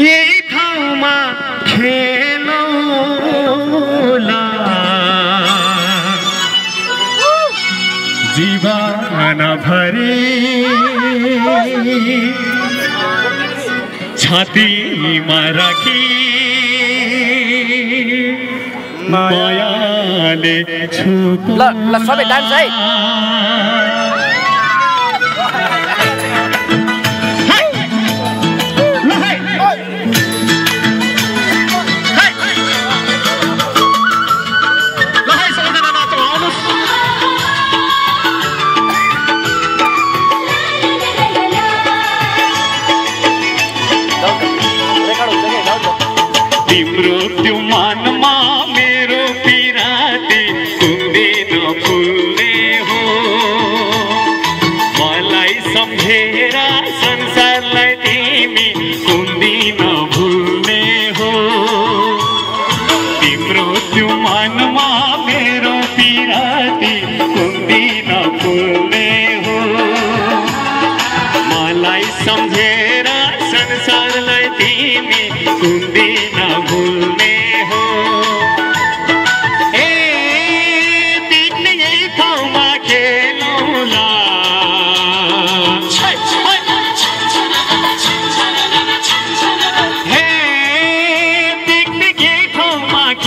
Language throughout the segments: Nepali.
यही ठाउँमा खेलौला। जीवन भरि छातीमा राखी। मायाले छुको ल ल सबै डान्स है रेकर्ड हुन्छ कि जाऊ न। तिम्रो पिराती कुन्दिन फुल्ने हो। मलाई सम्झेर संसारलाई तिमी कुन्दिन भुल्ने हो। तिम्रो त्यो मानमा मेरो पिराती कुन्दिन फुल्ने हो। मलाई सम्झेर संसारलाई तिमी कुन्दिन भुल्ने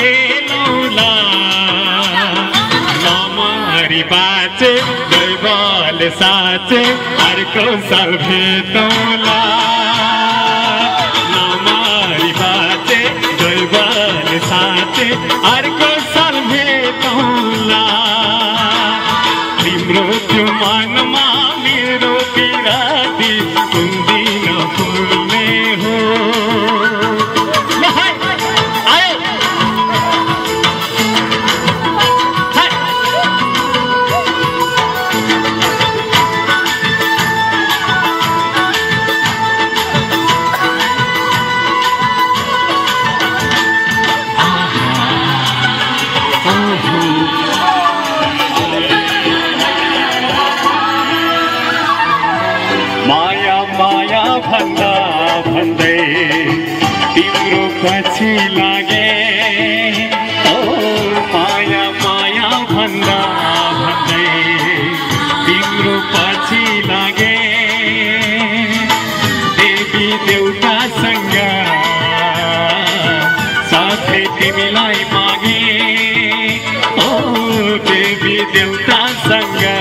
के लौला। लामारी बाचे दैवाल साचे, हर को साल भेतौला लामारी बाचे दैवाल साचे, हर को साल भेतौला तिम्रो त्यो मनमा मेरो बिराती माया माया भन्दा भन्दै। तिम्रो पछि लागे। ओ माया माया भन्दा भन्दै। तिम्रो पछि लागे। देवी देउतासँग साथै तिमीलाई मागे। ओ देवी देउतासँग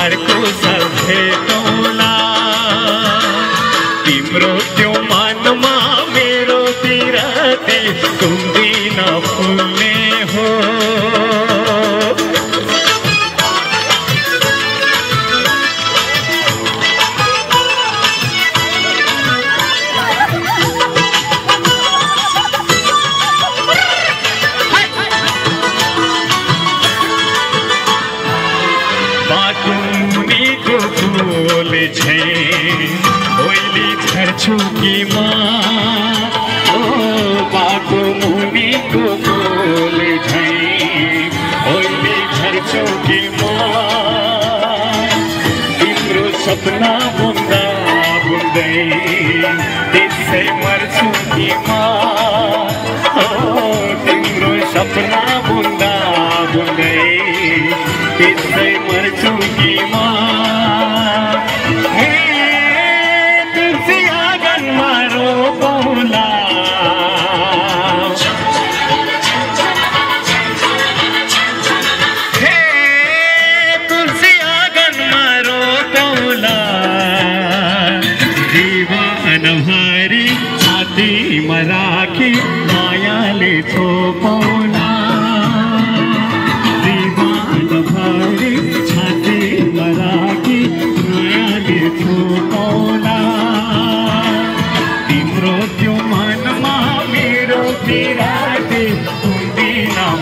আর छुकी माँ। ओ बाबू मुनि को बोल घर छुकी माँ। तिम्रो सपना बुंदा बुंदे। दिल मर छुकी तिम्रो सपना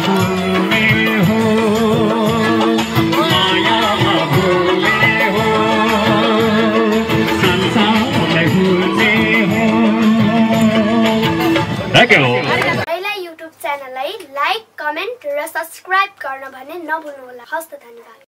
बोल्ने हो। मायामा बोल्ने हो। भुल्ने हो। युट्युब च्यानललाई लाइक कमेन्ट र सब्सक्राइब गर्न भने नभुल्नुहोला। हस्त धन्यवाद।